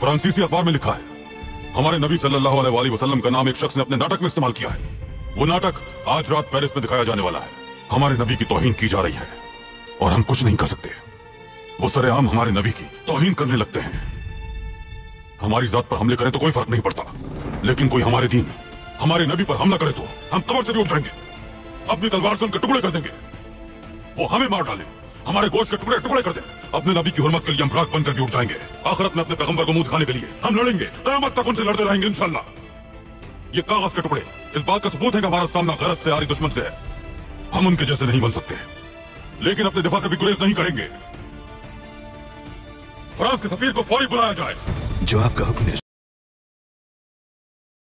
फ्रांसीसी अखबार में लिखा है, हमारे नबी सल्लल्लाहु अलैहि का नाम एक शख्स ने अपने नाटक में इस्तेमाल किया है। वो नाटक आज रात पेरिस में दिखाया जाने वाला है। हमारे नबी की तोहीन की जा रही है और हम कुछ नहीं कर सकते। वो सरेआम हमारे नबी की तोहीन करने लगते हैं। हमारी जात पर हमले करें तो कोई फ़र्क नहीं पड़ता। लेकिन कोई हमारे दीन, हमारे नबी पर हमला करे तो हम कमर से भी उठ जाएँगे। अपनी तलवार से उनके टुकड़े कर देंगे। वो हमें मार डाले। हमारे गोश्त के टुकड़े टुकड़े कर दे। अपने नबी की हरमत के लिए हम राग बनकर भी उठ जाएँगे। आखिरत में अपने पैगंबर को मुँह दिखाने के लिए हम लड़ेंगे। कयामत तक उनसे लड़ते रहेंगे, इंशाल्लाह। ये कागज़ के टुकड़े, इस बात का सबूत है कि हमारा सामना गलत से आ रही दुश्मन से है। हम उनके जैसे नहीं बन सकते। लेकिन अपने दिफा से भी गुरेज नहीं करेंगे। फ्रांस के सफीर को फौरी बुलाया जाए। जो आपका हुक्म